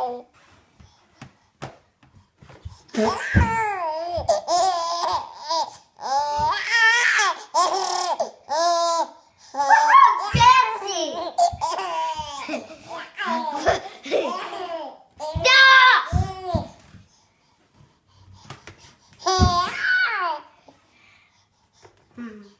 No! Oh.